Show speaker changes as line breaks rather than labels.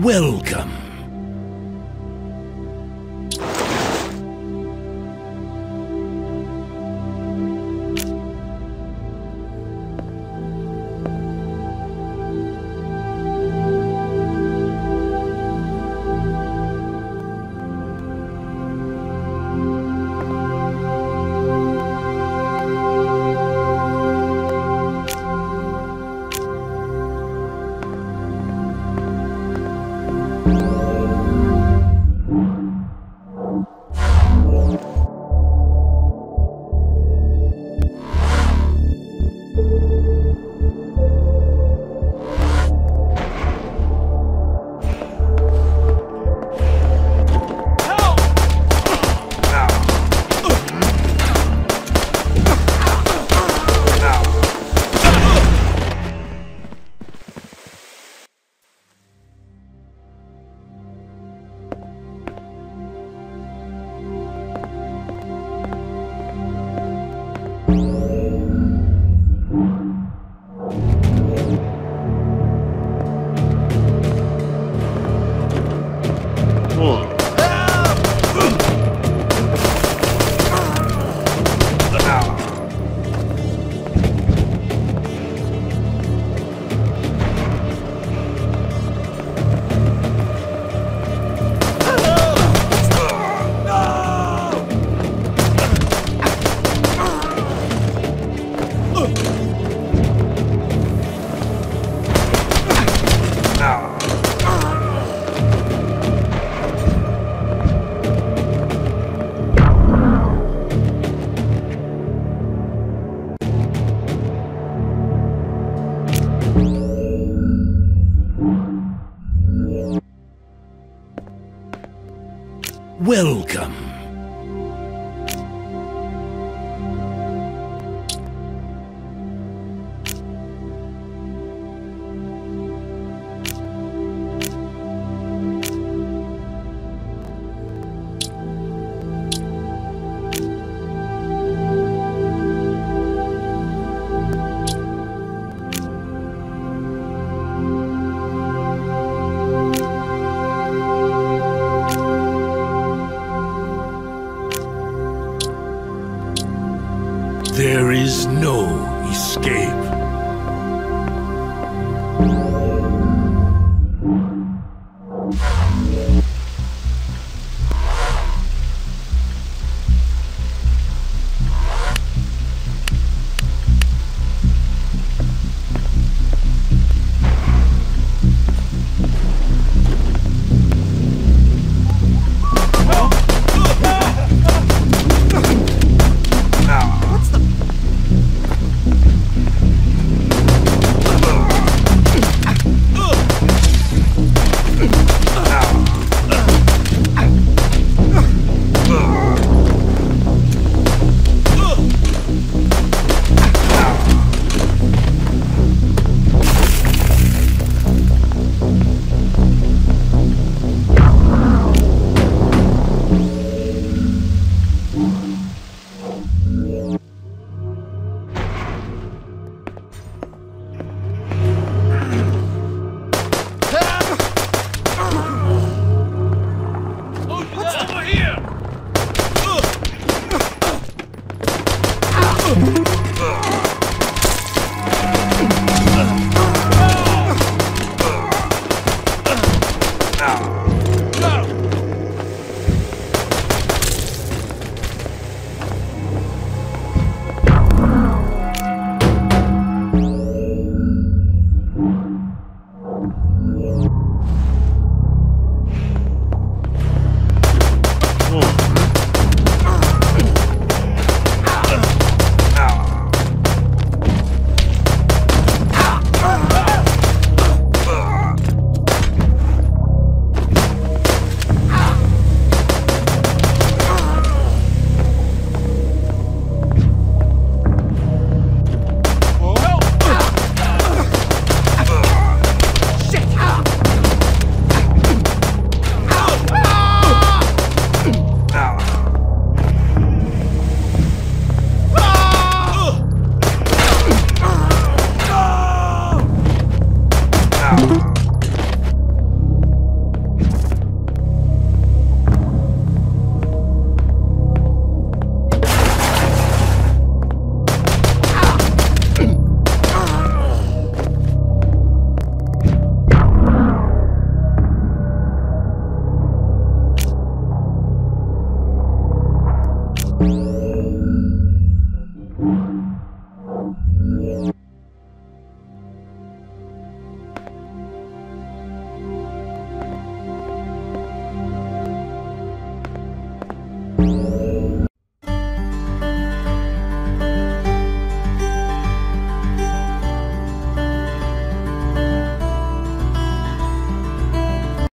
Welcome. Welcome. There is no escape.
Woo!